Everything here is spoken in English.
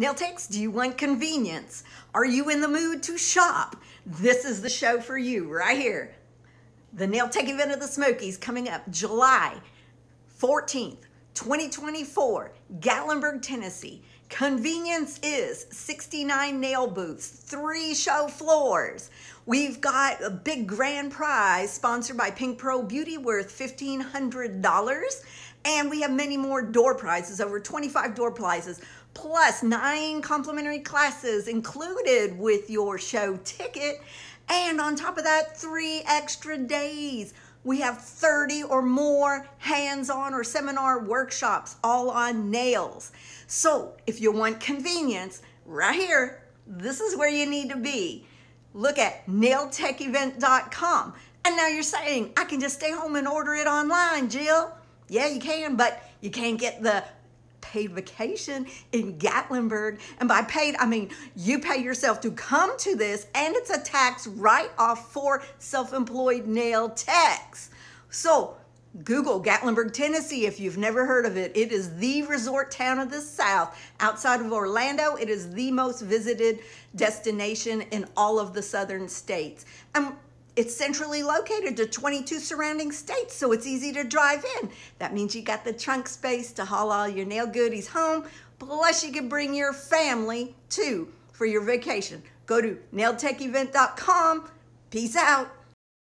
Nail techs, do you want convenience? Are you in the mood to shop? This is the show for you right here. The Nail Tech event of the Smokies coming up July 14th, 2024, Gatlinburg, Tennessee. Convenience is 69 nail booths, three show floors. We've got a big grand prize sponsored by Pink Pro Beauty worth $1,500. And we have many more door prizes, over 25 door prizes, plus nine complimentary classes included with your show ticket. And on top of that, three extra days. We have 30 or more hands-on or seminar workshops all on nails. So if you want convenience, right here, this is where you need to be. Look at nailtechevent.com. And now you're saying, I can just stay home and order it online, Jill. Yeah, you can, but you can't get the paid vacation in Gatlinburg. And by paid, I mean you pay yourself to come to this, and it's a tax write off for self employed nail techs. So, Google Gatlinburg, Tennessee, if you've never heard of it. It is the resort town of the South. Outside of Orlando, it is the most visited destination in all of the southern states. And it's centrally located to 22 surrounding states, so it's easy to drive in. That means you got the trunk space to haul all your nail goodies home, plus you can bring your family too for your vacation. Go to nailtechevent.com. Peace out.